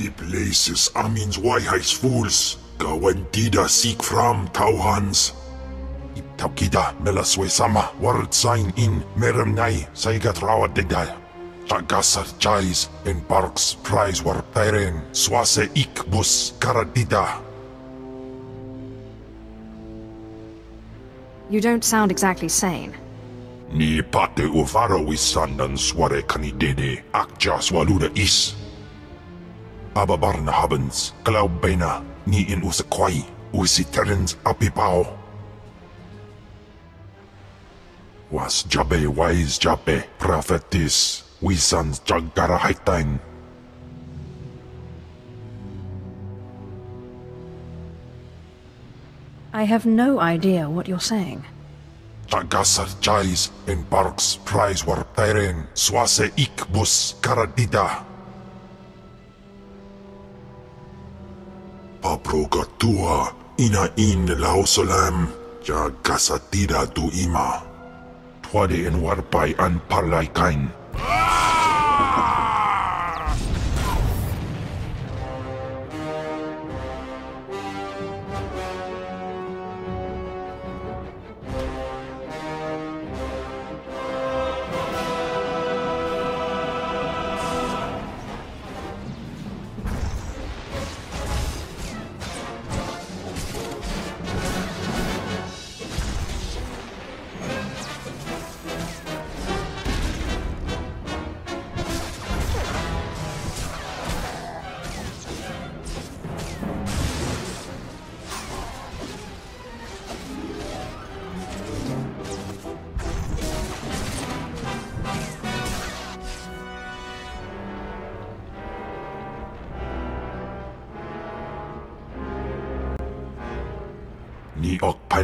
The place is Amin's Waiheis fools. Gawantida seek from Tauhans. Iptaukida melaswe sama word sign in meremnai saigat rawa degdai. Tagasar chais in parks prize war tairen swase ik bus karadida. You don't sound exactly sane. Ni pate uvara wisandan sware kanidede akja swaluda is. Ababarna habens, glaubena, ni in usakwai, usiterens apipao. Was jabe wise jabe, prophetis, wisans jagara haitain. I have no idea what you're saying. Tagasar chais in parks prize war tairen swase ik bus karadida. papruga tua ina in lausolam ja gasatida tu ima. Twade in warpai an parlai kain.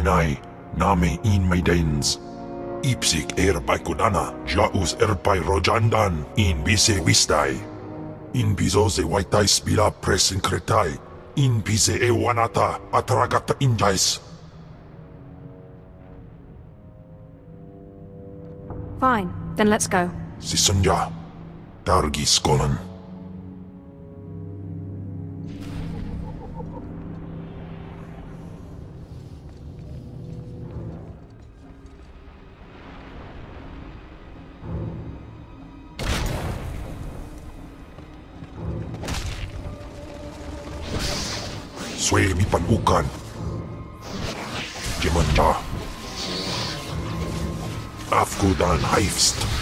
Kain. Ni ok panay, name in maidens. Ipsik er baikudana, jaus erpai rojandan, in bise wistai. In bizo waitai spila presin kretai, in bise e wanata atragata injais. Fine, then let's go. Si Sunja, Dargi Skolan. sesuai di panggukan. Gimana? Afku dan Hivest.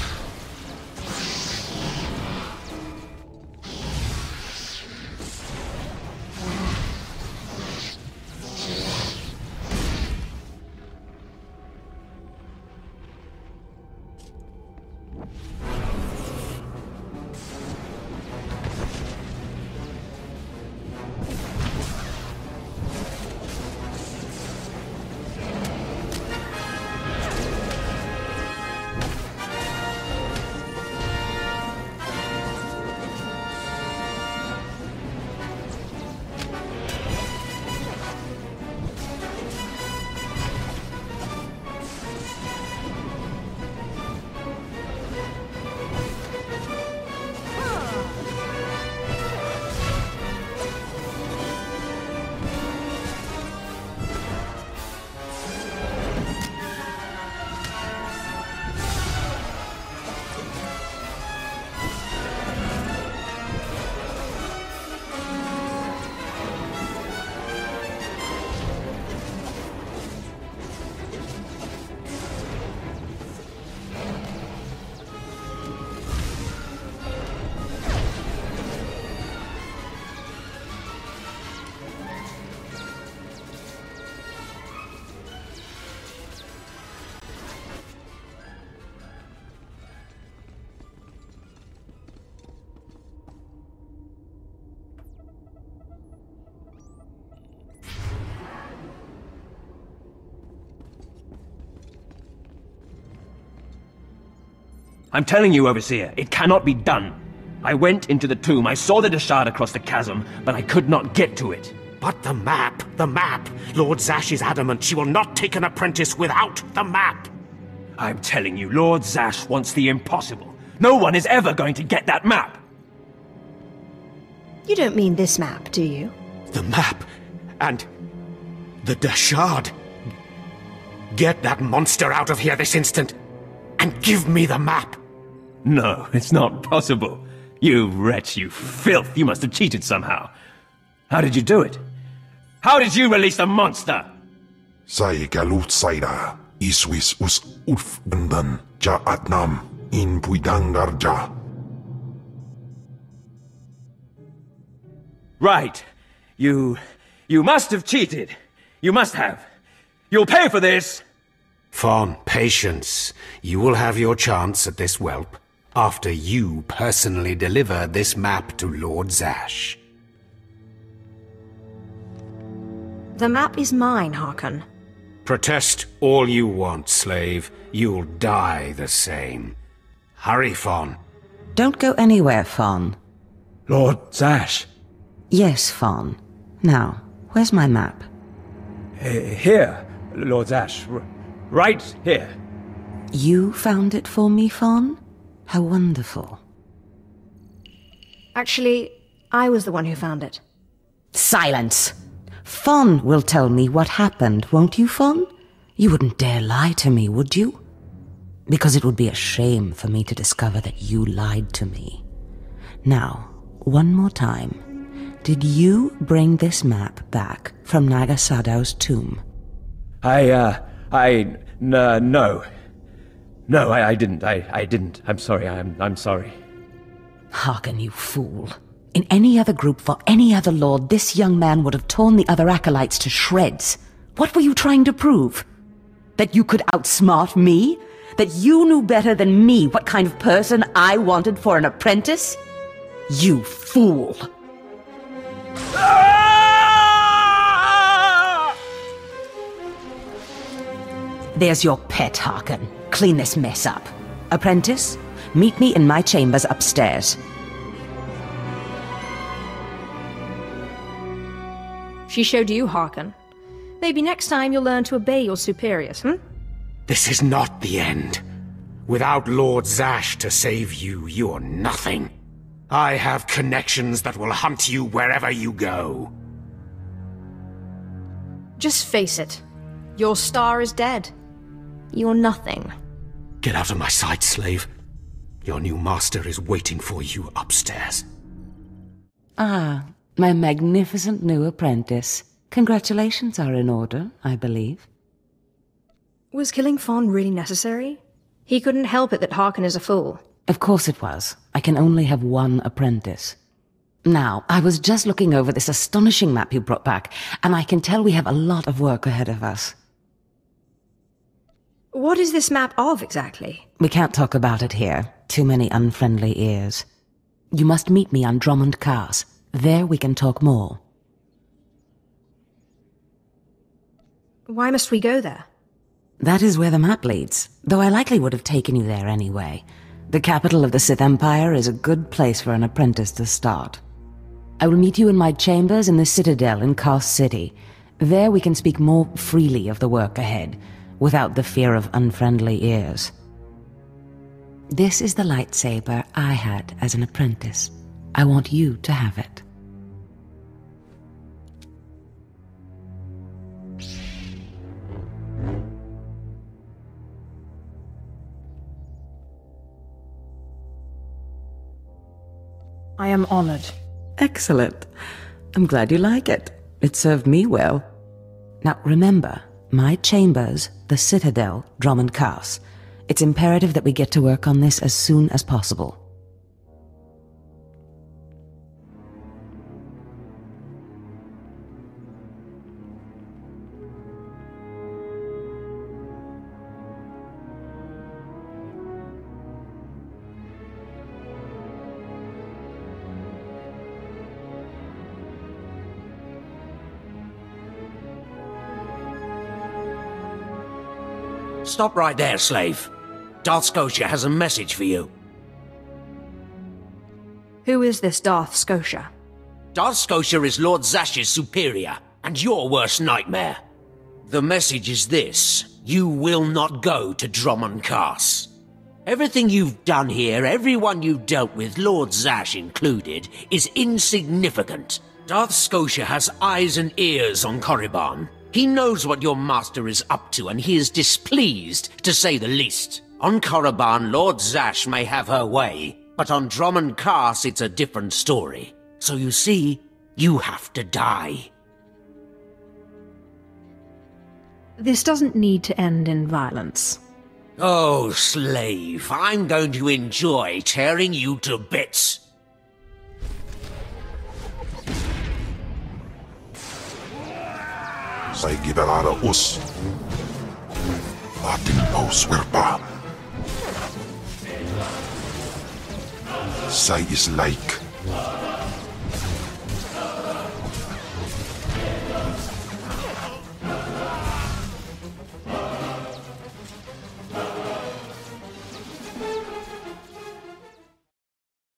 I'm telling you, Overseer, it cannot be done. I went into the tomb, I saw the Deshard across the chasm, but I could not get to it. But the map, the map! Lord Zash is adamant she will not take an apprentice without the map! I'm telling you, Lord Zash wants the impossible. No one is ever going to get that map! You don't mean this map, do you? The map and the Dashard. Get that monster out of here this instant and give me the map. No, it's not possible. You wretch, you filth, you must have cheated somehow. How did you do it? How did you release the monster? Sai galut saira, iswis us ulf bendan, ja atnam, in puidangarja. Right. You... you must have cheated. You must have. You'll pay for this! Ffon, patience. You will have your chance at this whelp after you personally deliver this map to Lord Zash. The map is mine, Harkun. Protest all you want, slave. You'll die the same. Hurry, Ffon. Don't go anywhere, Ffon. Lord Zash. Yes, Ffon. Now, where's my map? Uh, here, Lord Zash. R right here. You found it for me, Ffon? How wonderful. Actually, I was the one who found it. Silence! Ffon will tell me what happened, won't you, Ffon? You wouldn't dare lie to me, would you? Because it would be a shame for me to discover that you lied to me. Now, one more time. Did you bring this map back from Naga Sadow's tomb? I, uh, I, n uh, no. No, I, I didn't. I, I didn't. I'm sorry. I'm, I'm sorry. Harkun, you fool. In any other group for any other lord, this young man would have torn the other acolytes to shreds. What were you trying to prove? That you could outsmart me? That you knew better than me what kind of person I wanted for an apprentice? You fool! There's your pet, Harkun. Clean this mess up. Apprentice, meet me in my chambers upstairs. She showed you, Harkun. Maybe next time you'll learn to obey your superiors, hmm? This is not the end. Without Lord Zash to save you, you're nothing. I have connections that will hunt you wherever you go. Just face it. Your star is dead. You're nothing. Get out of my sight, slave. Your new master is waiting for you upstairs. Ah, my magnificent new apprentice. Congratulations are in order, I believe. Was killing Ffon really necessary? He couldn't help it that Harkun is a fool. Of course it was. I can only have one apprentice. Now, I was just looking over this astonishing map you brought back, and I can tell we have a lot of work ahead of us. What is this map of, exactly? We can't talk about it here. Too many unfriendly ears. You must meet me on Dromund Kaas. There we can talk more. Why must we go there? That is where the map leads, though I likely would have taken you there anyway. The capital of the Sith Empire is a good place for an apprentice to start. I will meet you in my chambers in the Citadel in Kaas City. There we can speak more freely of the work ahead without the fear of unfriendly ears. This is the lightsaber I had as an apprentice. I want you to have it. I am honored. Excellent. I'm glad you like it. It served me well. Now remember, my chambers, the Citadel, Dromund Kaas. It's imperative that we get to work on this as soon as possible. Stop right there, slave. Darth Skotia has a message for you. Who is this Darth Skotia? Darth Skotia is Lord Zash's superior, and your worst nightmare. The message is this. You will not go to Dromund Kaas. Everything you've done here, everyone you've dealt with, Lord Zash included, is insignificant. Darth Skotia has eyes and ears on Korriban. He knows what your master is up to, and he is displeased, to say the least. On Korriban, Lord Zash may have her way, but on Dromund Kaas it's a different story. So you see, you have to die. This doesn't need to end in violence. Oh, slave, I'm going to enjoy tearing you to bits. Sai giberara us. Atin pauswerpa. Sai is like